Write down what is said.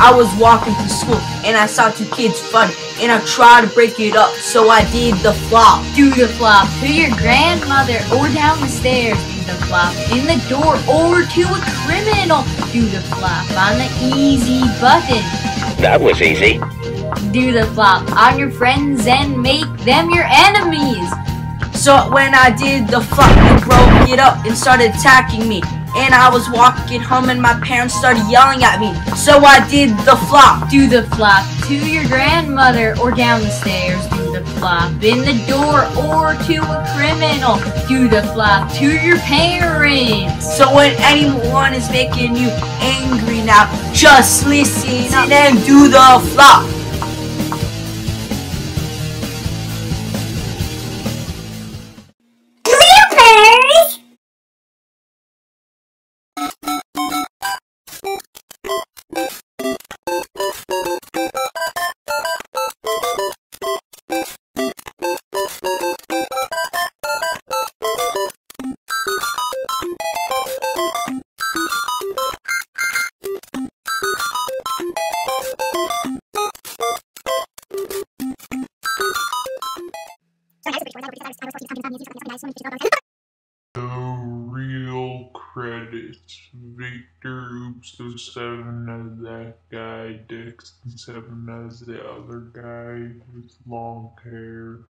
I was walking to school and I saw two kids fighting and I tried to break it up, so I did the flop. Do the flop to your grandmother or down the stairs. Do the flop in the door or to a criminal. Do the flop on the easy button. That was easy. Do the flop on your friends and make them your enemies. So when I did the flop, they broke it up and started attacking me. And I was walking home and my parents started yelling at me. So I did the flop. Do the flop to your grandmother or down the stairs. Do the flop in the door or to a criminal. Do the flop to your parents. So when anyone is making you angry now, just listen and do the flop. The real credits. Victor Oops the seven as that guy, Dixon seven as the other guy with long hair.